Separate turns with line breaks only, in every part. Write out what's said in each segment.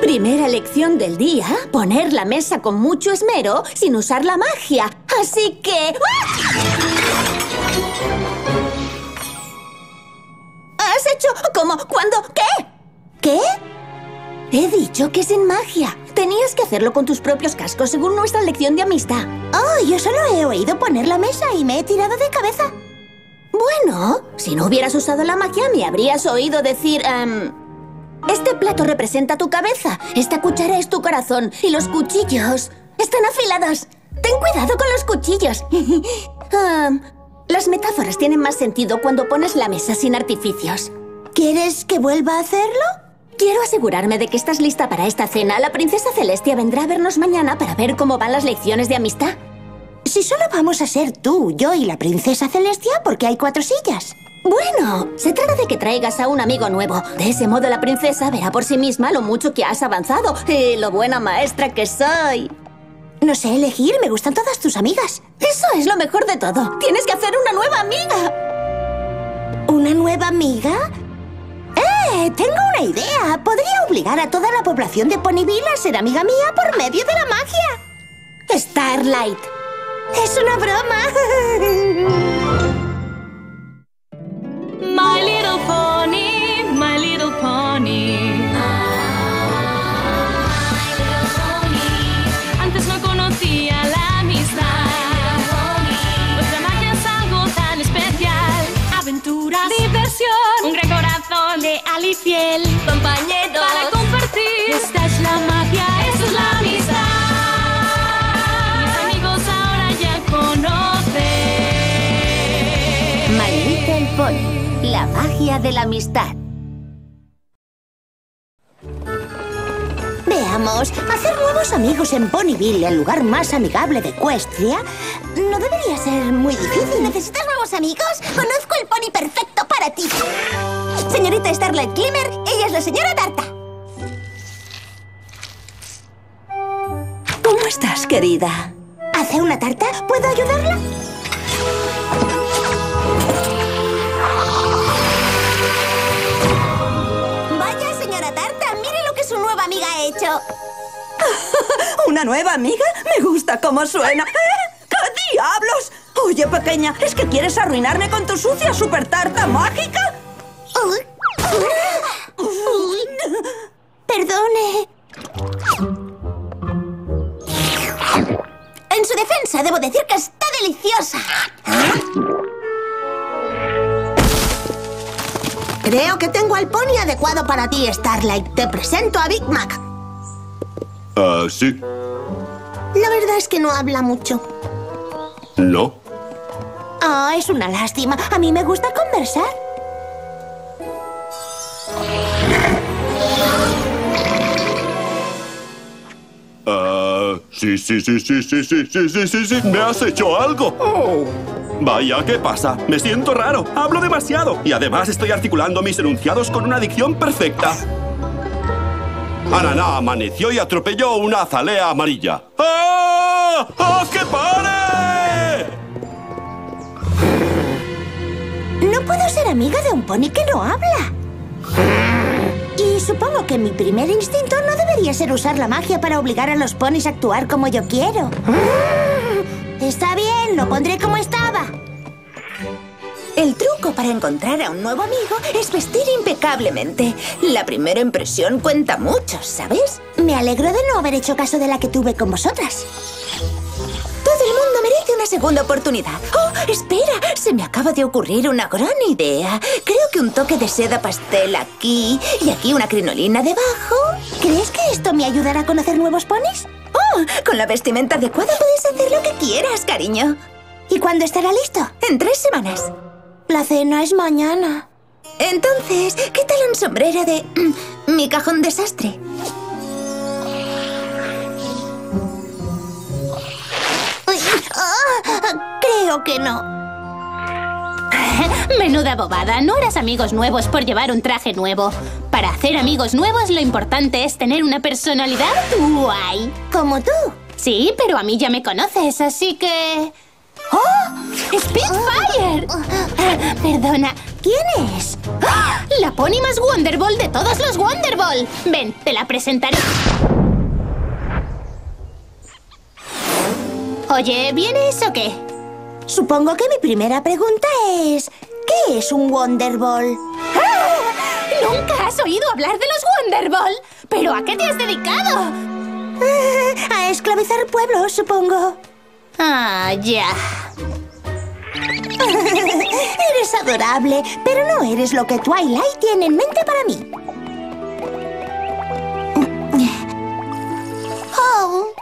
Primera lección del día, poner la mesa con mucho esmero sin usar la magia. Así que... ¡Ah! ¿Has hecho como cuando... ¿Qué? ¿Qué? He dicho que sin magia. Tenías que hacerlo con tus propios cascos según nuestra lección de amistad.
Oh, yo solo he oído poner la mesa y me he tirado de cabeza.
Bueno, si no hubieras usado la magia, me habrías oído decir... em, este plato representa tu cabeza, esta cuchara es tu corazón y los cuchillos están afilados. Ten cuidado con los cuchillos. Em, las metáforas tienen más sentido cuando pones la mesa sin artificios.
¿Quieres que vuelva a hacerlo?
Quiero asegurarme de que estás lista para esta cena. La princesa Celestia vendrá a vernos mañana para ver cómo van las lecciones de amistad.
Si solo vamos a ser tú, yo y la princesa Celestia, porque hay cuatro sillas.
Bueno, se trata de que traigas a un amigo nuevo. De ese modo la princesa verá por sí misma lo mucho que has avanzado y lo buena maestra que soy.
No sé elegir, me gustan todas tus amigas.
Eso es lo mejor de todo. Tienes que hacer una nueva amiga.
¿Una nueva amiga? Tengo una idea. Podría obligar a toda la población de Ponyville a ser amiga mía por medio de la magia.
Starlight.
Es una broma.
La magia de la amistad.
Veamos, hacer nuevos amigos en Ponyville, el lugar más amigable de Ecuestria, no debería ser muy difícil. ¿Necesitas nuevos amigos? Conozco el pony perfecto para ti. Señorita Starlight Glimmer, ella es la señora Tarta.
¿Cómo estás, querida?
¿Hace una tarta? ¿Puedo ayudarla? Amiga ha hecho.
¿Una nueva amiga? Me gusta cómo suena. ¿Eh? ¿Qué diablos? Oye, pequeña, ¿es que quieres arruinarme con tu sucia super tarta mágica?
Perdone. En su defensa, debo decir que está deliciosa. Creo que tengo al pony adecuado para ti, Starlight. Te presento a Big Mac.
Ah, sí.
La verdad es que no habla mucho.
No.
Ah, es una lástima. A mí me gusta conversar.
Ah, sí, sí, sí, sí, sí, sí, sí, sí, sí, sí. ¿Me has hecho algo? Vaya, ¿qué pasa? Me siento raro. Hablo demasiado. Y además estoy articulando mis enunciados con una dicción perfecta. Ananá amaneció y atropelló una azalea amarilla. ¡Ah! ¡Ah, que pare!
No puedo ser amiga de un pony que no habla. Y supongo que mi primer instinto no debería ser usar la magia para obligar a los ponis a actuar como yo quiero. Está bien, lo pondré como estaba.
Encontrar a un nuevo amigo es vestir impecablemente. La primera impresión cuenta mucho, ¿sabes?
Me alegro de no haber hecho caso de la que tuve con vosotras.
Todo el mundo merece una segunda oportunidad. ¡Oh, espera! Se me acaba de ocurrir una gran idea. Creo que un toque de seda pastel aquí y aquí una crinolina debajo.
¿Crees que esto me ayudará a conocer nuevos ponis?
¡Oh! Con la vestimenta adecuada puedes hacer lo que quieras, cariño.
¿Y cuándo estará listo?
En tres semanas.
La cena es mañana.
Entonces, ¿qué tal un sombrero de mm, mi cajón desastre?
Ah, creo que no.
Menuda bobada, no harás amigos nuevos por llevar un traje nuevo. Para hacer amigos nuevos lo importante es tener una personalidad guay.
Como tú.
Sí, pero a mí ya me conoces, así que... ¡Oh! ¡Spitfire! Perdona.
¿Quién es?
¡Ah! La pony más Wonderball de todos los Wonderball. Ven, te la presentaré. Oye, ¿vienes o qué?
Supongo que mi primera pregunta es... ¿Qué es un Wonderball?
¿Nunca has oído hablar de los Wonderball? ¿Pero a qué te has dedicado?
A esclavizar pueblos, supongo.
Ah, ya.
Eres adorable, pero no eres lo que Twilight tiene en mente para mí. Oh.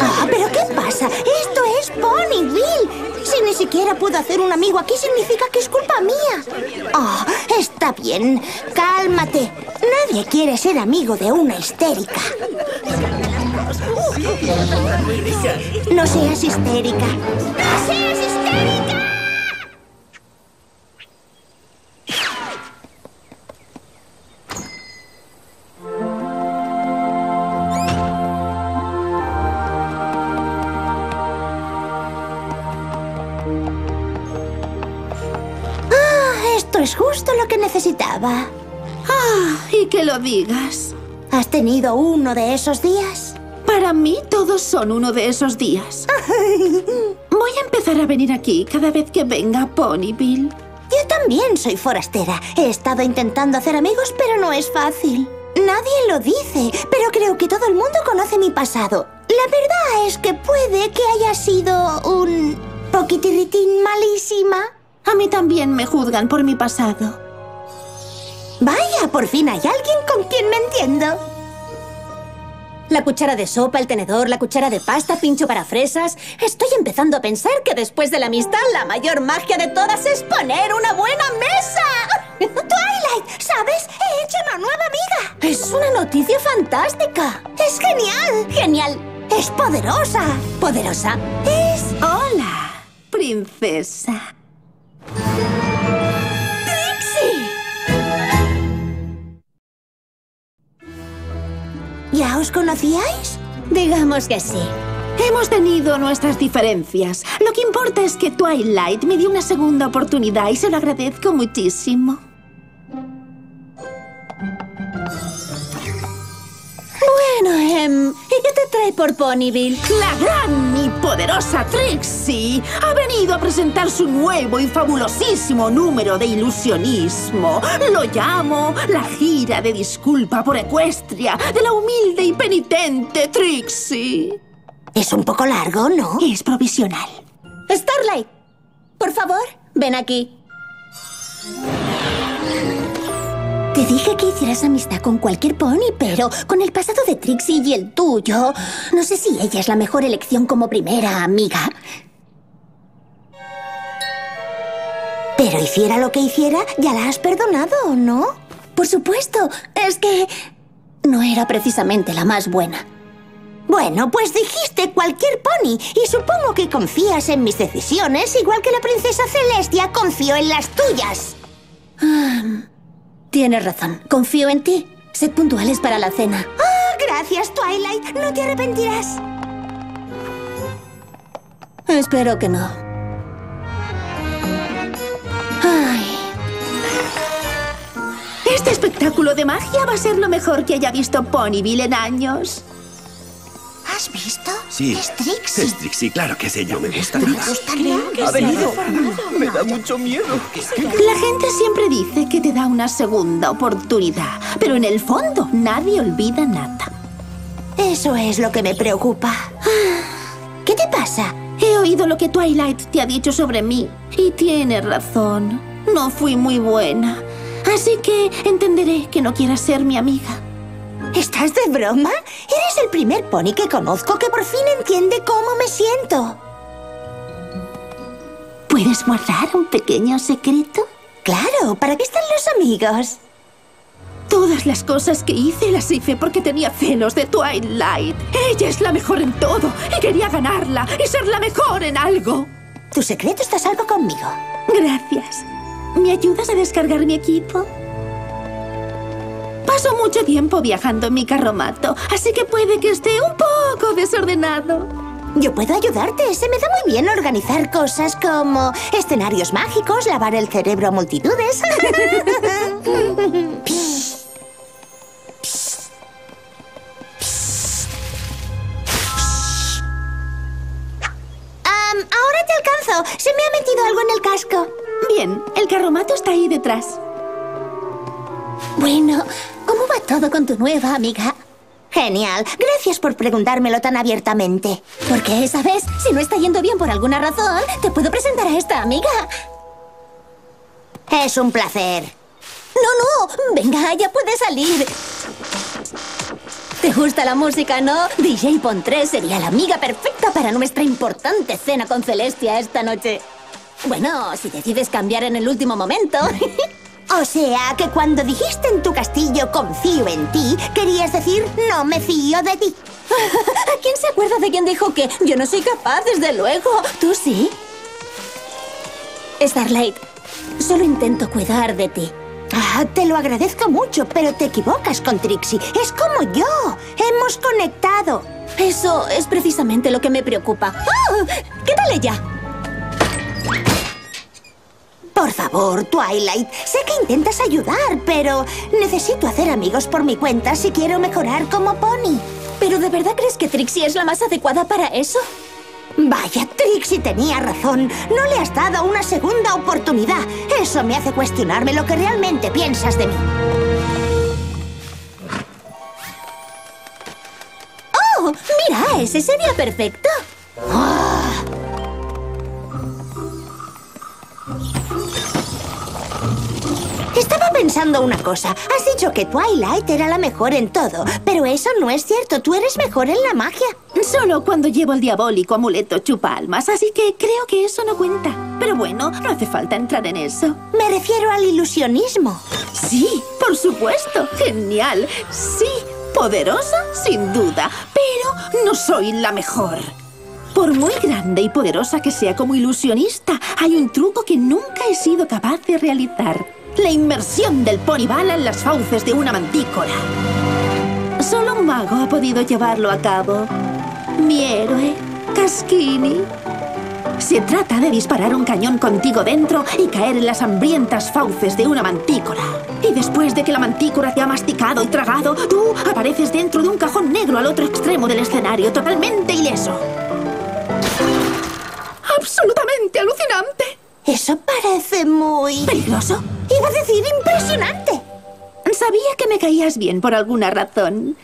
Ah, pero ¿qué pasa? Esto es Ponyville. Si ni siquiera puedo hacer un amigo aquí, significa que es culpa mía. Ah, está bien. Cálmate. Nadie quiere ser amigo de una histérica. No seas histérica. ¡No seas histérica! Ah, esto es justo lo que necesitaba.
Ah, y que lo digas.
¿Has tenido uno de esos días?
Para mí todos son uno de esos días. Voy a empezar a venir aquí cada vez que venga a Ponyville.
Yo también soy forastera. He estado intentando hacer amigos, pero no es fácil. Nadie lo dice, pero creo que todo el mundo conoce mi pasado. La verdad es que puede que haya sido un poquitirritín malísima.
A mí también me juzgan por mi pasado.
Vaya, por fin hay alguien con quien me entiendo.
La cuchara de sopa, el tenedor, la cuchara de pasta, pincho para fresas. Estoy empezando a pensar que después de la amistad, la mayor magia de todas es poner una buena mesa.
Twilight, ¿sabes? He hecho una nueva amiga.
Es una noticia fantástica.
Es genial.
Genial.
Es poderosa.
Poderosa.
Es...
Hola, princesa.
Os conocíais?
Digamos que sí.
Hemos tenido nuestras diferencias. Lo que importa es que Twilight me dio una segunda oportunidad y se lo agradezco muchísimo.
Bueno, em, ¿y qué te trae por Ponyville?
La gran y poderosa Trixie ha venido a presentar su nuevo y fabulosísimo número de ilusionismo. Lo llamo la gira de disculpa por Ecuestria de la humilde y penitente Trixie.
Es un poco largo, ¿no?
Es provisional.
Starlight, por favor, ven aquí. Te dije que hicieras amistad con cualquier pony, pero con el pasado de Trixie y el tuyo, no sé si ella es la mejor elección como primera amiga.
Pero hiciera lo que hiciera, ya la has perdonado, ¿no?
Por supuesto, es que no era precisamente la más buena.
Bueno, pues dijiste cualquier pony y supongo que confías en mis decisiones igual que la princesa Celestia confió en las tuyas.
Tienes razón, confío en ti. Sed puntuales para la cena.
Ah, gracias, Twilight. No te arrepentirás.
Espero que no. Ay,
Este espectáculo de magia va a ser lo mejor que haya visto Ponyville en años.
¿Has visto?
Sí.
Es Trixie.
Es Trixie, claro que es ella. Me gusta nada.
Ha venido.
Me da mucho miedo.
La gente siempre dice que te da una segunda oportunidad, pero en el fondo nadie olvida nada.
Eso es lo que me preocupa. ¿Qué te pasa?
He oído lo que Twilight te ha dicho sobre mí y tiene razón. No fui muy buena. Así que entenderé que no quieras ser mi amiga.
¿Estás de broma? Eres el primer pony que conozco que por fin entiende cómo me siento.
¿Puedes guardar un pequeño secreto?
Claro, ¿para qué están los amigos?
Todas las cosas que hice las hice porque tenía celos de Twilight. Ella es la mejor en todo y quería ganarla y ser la mejor en algo.
Tu secreto está salvo conmigo.
Gracias. ¿Me ayudas a descargar mi equipo? Paso mucho tiempo viajando en mi carromato, así que puede que esté un poco desordenado.
Yo puedo ayudarte. Se me da muy bien organizar cosas como escenarios mágicos, lavar el cerebro a multitudes. Ahora te alcanzo. Se me ha metido algo en el casco.
Bien, el carromato está ahí detrás.
Bueno, ¿cómo va todo con tu nueva amiga?
Genial. Gracias por preguntármelo tan abiertamente.
Porque, ¿sabes? Si no está yendo bien por alguna razón, te puedo presentar a esta amiga.
Es un placer.
No, no, venga, ya puedes salir. ¿Te gusta la música, no? DJ Pon 3 sería la amiga perfecta para nuestra importante cena con Celestia esta noche. Bueno, si decides cambiar en el último momento.
O sea, que cuando dijiste en tu castillo confío en ti, querías decir no me fío de ti.
¿Quién se acuerda de quien dijo que yo no soy capaz, desde luego? ¿Tú sí? Starlight, solo intento cuidar de ti.
Ah, te lo agradezco mucho, pero te equivocas con Trixie. Es como yo. Hemos conectado.
Eso es precisamente lo que me preocupa. ¡Ah! ¿Qué tal ella?
Favor, Twilight. Sé que intentas ayudar, pero necesito hacer amigos por mi cuenta si quiero mejorar como pony.
¿Pero de verdad crees que Trixie es la más adecuada para eso?
Vaya, Trixie tenía razón. No le has dado una segunda oportunidad. Eso me hace cuestionarme lo que realmente piensas de mí.
¡Oh! Mira, ese sería perfecto.
Estaba pensando una cosa. Has dicho que Twilight era la mejor en todo, pero eso no es cierto. Tú eres mejor en la magia.
Solo cuando llevo el diabólico amuleto chupalmas, así que creo que eso no cuenta. Pero bueno, no hace falta entrar en eso.
Me refiero al ilusionismo.
Sí, por supuesto. Genial. Sí, poderosa, sin duda. Pero no soy la mejor. Por muy grande y poderosa que sea como ilusionista, hay un truco que nunca he sido capaz de realizar. La inmersión del pony bala en las fauces de una mantícora. Solo un mago ha podido llevarlo a cabo. Mi héroe, Casquini. Se trata de disparar un cañón contigo dentro y caer en las hambrientas fauces de una mantícora. Y después de que la mantícora te ha masticado y tragado, tú apareces dentro de un cajón negro al otro extremo del escenario, totalmente ileso. ¡Absolutamente alucinante!
Eso parece muy...
¿Peligroso?
Iba a decir impresionante.
Sabía que me caías bien por alguna razón.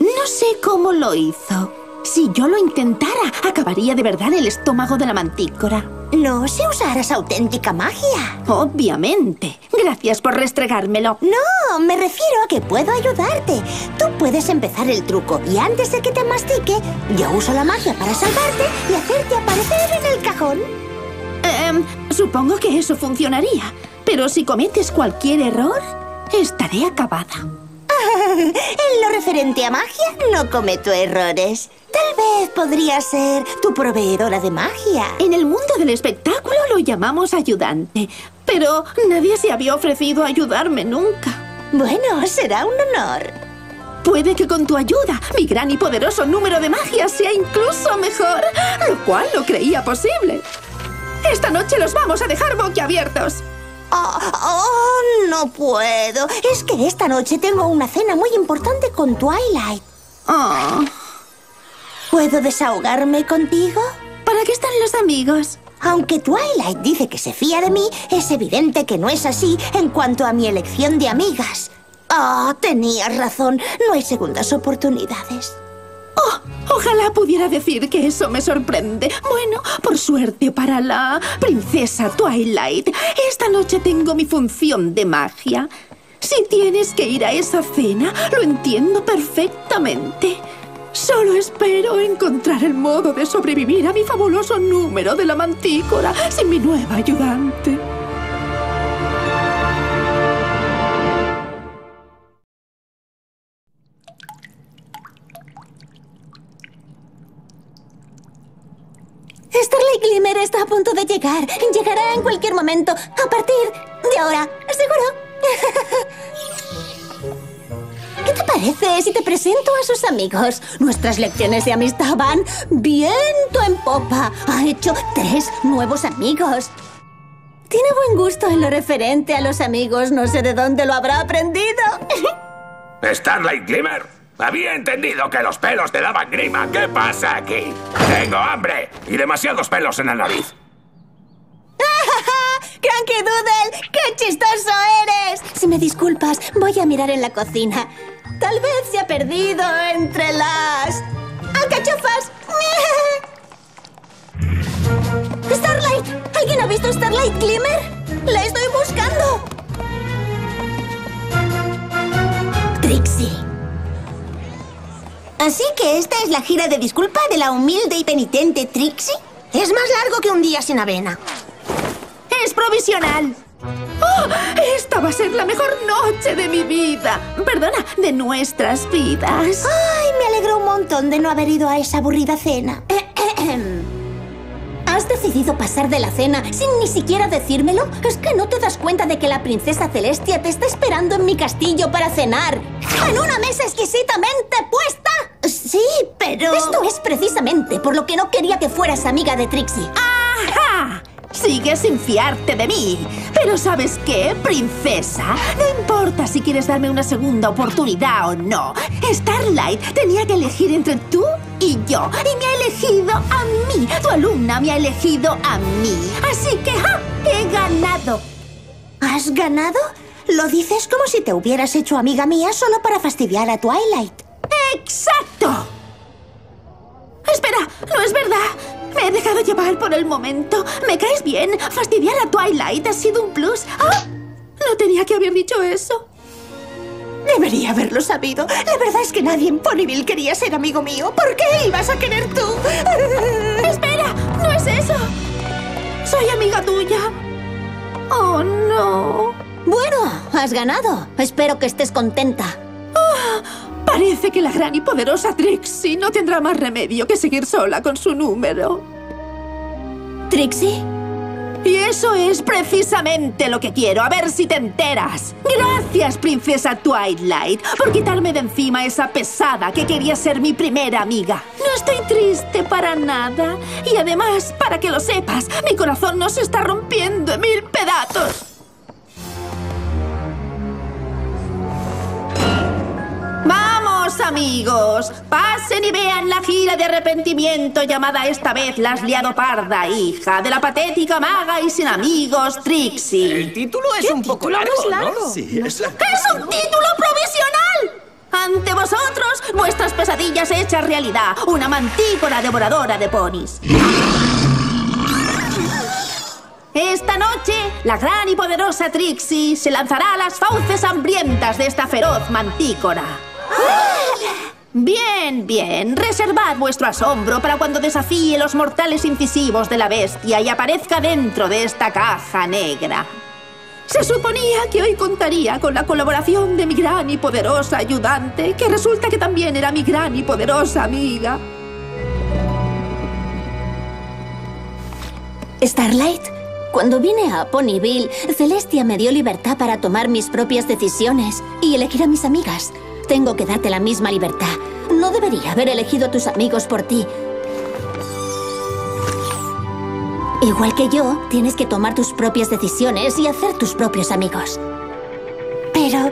No sé cómo lo hizo. Si yo lo intentara, acabaría de verdad el estómago de la mantícora.
No, si usaras auténtica magia.
Obviamente. Gracias por restregármelo.
No, me refiero a que puedo ayudarte. Tú puedes empezar el truco y antes de que te mastique, yo uso la magia para salvarte y hacerte aparecer en el cajón.
Em, supongo que eso funcionaría. Pero si cometes cualquier error, estaré acabada.
En lo referente a magia, no cometo errores. Tal vez podría ser tu proveedora de magia.
En el mundo del espectáculo lo llamamos ayudante. Pero nadie se había ofrecido a ayudarme nunca.
Bueno, será un honor.
Puede que con tu ayuda mi gran y poderoso número de magia sea incluso mejor, lo cual no creía posible. Esta noche los vamos a dejar boquiabiertos.
Oh, oh, no puedo. Es que esta noche tengo una cena muy importante con Twilight.
Oh,
¿Puedo desahogarme contigo?
¿Para qué están los amigos?
Aunque Twilight dice que se fía de mí, es evidente que no es así en cuanto a mi elección de amigas. Ah, tenías razón. No hay segundas oportunidades.
Oh, ojalá pudiera decir que eso me sorprende. Bueno, por suerte para la princesa Twilight, esta noche tengo mi función de magia. Si tienes que ir a esa cena, lo entiendo perfectamente. Solo espero encontrar el modo de sobrevivir a mi fabuloso número de la mantícora sin mi nueva ayudante.
Está a punto de llegar. Llegará en cualquier momento. A partir de ahora. ¿Seguro? ¿Qué te parece si te presento a sus amigos? Nuestras lecciones de amistad van viento en popa. Ha hecho tres nuevos amigos. Tiene buen gusto en lo referente a los amigos. No sé de dónde lo habrá aprendido.
Starlight Glimmer. Había entendido que los pelos te daban grima. ¿Qué pasa aquí? Tengo hambre y demasiados pelos en la nariz.
¡Cranky Doodle! ¡Qué chistoso eres! Si me disculpas, voy a mirar en la cocina. Tal vez se ha perdido entre las... ¡Alcachofas! ¡Starlight! ¿Alguien ha visto Starlight Glimmer? ¡La estoy buscando! Trixie.
Así que esta es la gira de disculpa de la humilde y penitente Trixie. Es más largo que un día sin avena.
¡Es provisional! ¡Oh! Esta va a ser la mejor noche de mi vida. Perdona, de nuestras vidas.
Ay, me alegro un montón de no haber ido a esa aburrida cena.
¿Has decidido pasar de la cena sin ni siquiera decírmelo? ¿Es que no te das cuenta de que la princesa Celestia te está esperando en mi castillo para cenar? ¡En una mesa exquisitamente puesta!
Sí, pero...
Esto es precisamente por lo que no quería que fueras amiga de Trixie.
¡Ajá! Sigues sin fiarte de mí. Pero ¿sabes qué, princesa? No importa si quieres darme una segunda oportunidad o no. Starlight tenía que elegir entre tú y yo. Y me ha elegido a mí. Tu alumna me ha elegido a mí. Así que, ¡ja! He ganado.
¿Has ganado? Lo dices como si te hubieras hecho amiga mía solo para fastidiar a Twilight.
¡Exacto! Espera, no es verdad. Me he dejado llevar por el momento. Me caes bien. Fastidiar a Twilight ha sido un plus. ¡Ah! No tenía que haber dicho eso.
Debería haberlo sabido. La verdad es que nadie en Ponyville quería ser amigo mío. ¿Por qué ibas a querer tú?
¡Espera! ¡No es eso! Soy amiga tuya. Oh, no.
Bueno, has ganado. Espero que estés contenta.
Parece que la gran y poderosa Trixie no tendrá más remedio que seguir sola con su número.
¿Trixie?
Y eso es precisamente lo que quiero, a ver si te enteras. Gracias, princesa Twilight, por quitarme de encima esa pesada que quería ser mi primera amiga. No estoy triste para nada. Y además, para que lo sepas, mi corazón no se está rompiendo en mil pedazos. Vamos, amigos, pasen y vean la gira de arrepentimiento llamada esta vez La has liado parda, hija de la patética maga y sin amigos Trixie.
El título es un poco largo, ¿no? Sí, es largo.
¡Es un título provisional! Ante vosotros, vuestras pesadillas hechas realidad. Una mantícora devoradora de ponis. Esta noche, la gran y poderosa Trixie se lanzará a las fauces hambrientas de esta feroz mantícora. Bien, bien. Reservad vuestro asombro para cuando desafíe los mortales incisivos de la bestia y aparezca dentro de esta caja negra. Se suponía que hoy contaría con la colaboración de mi gran y poderosa ayudante, que resulta que también era mi gran y poderosa amiga.
Starlight, cuando vine a Ponyville, Celestia me dio libertad para tomar mis propias decisiones y elegir a mis amigas. Tengo que darte la misma libertad. No debería haber elegido a tus amigos por ti. Igual que yo, tienes que tomar tus propias decisiones y hacer tus propios amigos.
Pero,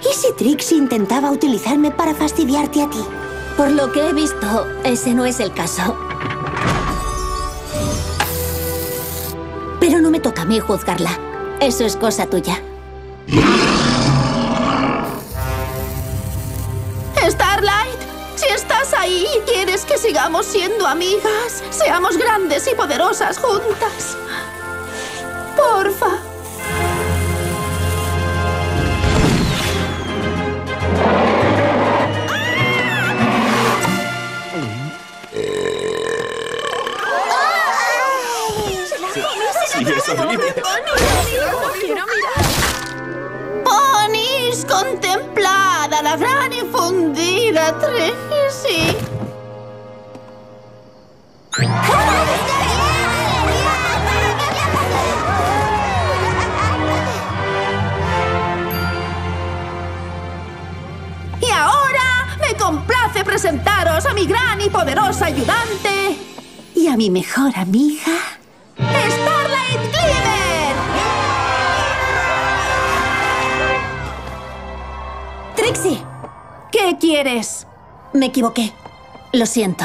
¿y si Trixie intentaba utilizarme para fastidiarte a ti?
Por lo que he visto, ese no es el caso. Pero no me toca a mí juzgarla. Eso es cosa tuya.
Ahí y quieres que sigamos siendo amigas, seamos grandes y poderosas juntas. Porfa.
Sí, podréis
contemplar a la gran y fundida Tracy. Y ahora me complace presentaros a mi gran y poderosa ayudante
y
a mi mejor amiga. Quieres?
me equivoqué. Lo siento.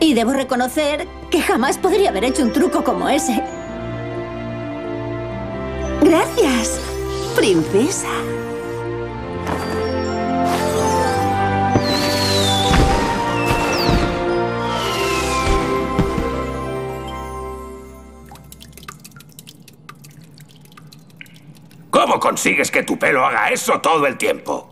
Y debo reconocer que jamás podría haber hecho un truco como ese.
Gracias, princesa.
¿Cómo consigues que tu pelo haga eso todo el tiempo?